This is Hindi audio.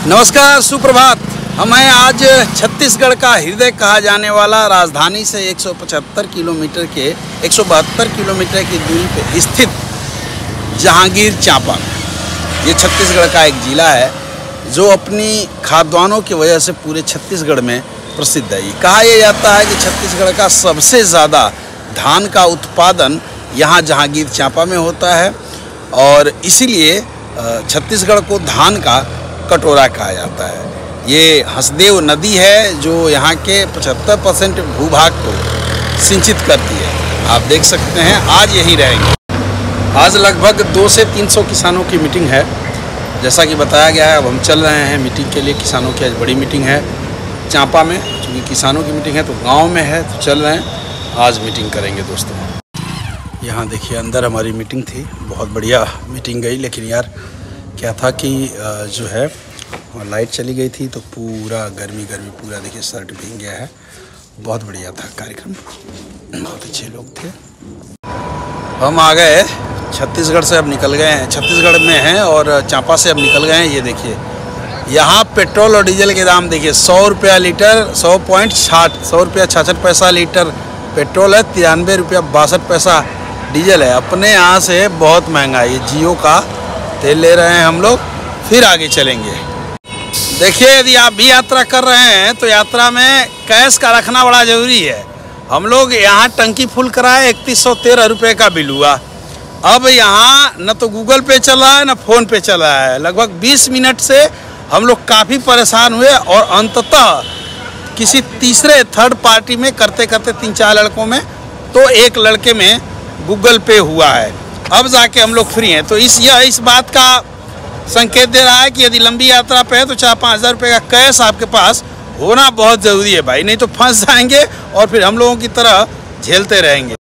नमस्कार, सुप्रभात। हम हैं आज छत्तीसगढ़ का हृदय कहा जाने वाला राजधानी से 175 किलोमीटर के 172 किलोमीटर की दूरी पर स्थित जहांगीर चांपा। ये छत्तीसगढ़ का एक ज़िला है, जो अपनी खाद्यान्नों की वजह से पूरे छत्तीसगढ़ में प्रसिद्ध है। कहा यह जाता है कि छत्तीसगढ़ का सबसे ज़्यादा धान का उत्पादन यहाँ जहांगीर चांपा में होता है और इसीलिए छत्तीसगढ़ को धान का कटोरा कहा जाता है। ये हसदेव नदी है जो यहाँ के 75 परसेंट भूभाग को सिंचित करती है। आप देख सकते हैं, आज यही रहेंगे। आज लगभग दो से 300 किसानों की मीटिंग है। जैसा कि बताया गया है, अब हम चल रहे हैं मीटिंग के लिए। किसानों की आज बड़ी मीटिंग है। चांपा में क्योंकि किसानों की मीटिंग है तो गाँव में है तो चल रहे हैं। आज मीटिंग करेंगे दोस्तों। यहाँ देखिए, अंदर हमारी मीटिंग थी। बहुत बढ़िया मीटिंग गई, लेकिन यार क्या था कि जो है लाइट चली गई थी तो पूरा गर्मी गर्मी पूरा देखिए, शर्ट भीग गया है। बहुत बढ़िया था कार्यक्रम। बहुत अच्छे लोग थे। हम आ गए छत्तीसगढ़ से, अब निकल गए हैं। छत्तीसगढ़ में हैं और चांपा से अब निकल गए हैं, ये देखिए। यहाँ पेट्रोल और डीजल के दाम देखिए, सौ रुपया लीटर, सौ पॉइंट छाठ सौ रुपया छाछठ पैसा लीटर पेट्रोल है, तिरानवे रुपया बासठ पैसा डीजल है। अपने यहाँ से बहुत महँगा है, ये जियो का तेल ले रहे हैं हम लोग, फिर आगे चलेंगे। देखिए, यदि आप भी यात्रा कर रहे हैं तो यात्रा में कैश का रखना बड़ा ज़रूरी है। हम लोग यहाँ टंकी फुल कराए, इकतीस सौ तेरह रुपये का बिल हुआ। अब यहाँ न तो गूगल पे चल रहा है, न फ़ोन पे चल रहा है। लगभग 20 मिनट से हम लोग काफ़ी परेशान हुए और अंततः किसी तीसरे थर्ड पार्टी में करते करते तीन चार लड़कों में तो एक लड़के में गूगल पे हुआ है। अब जाके हम लोग फ्री हैं। तो इस, यह इस बात का संकेत दे रहा है कि यदि लंबी यात्रा पे है तो चार पाँच हज़ार रुपये का कैश आपके पास होना बहुत ज़रूरी है भाई। नहीं तो फंस जाएँगे और फिर हम लोगों की तरह झेलते रहेंगे।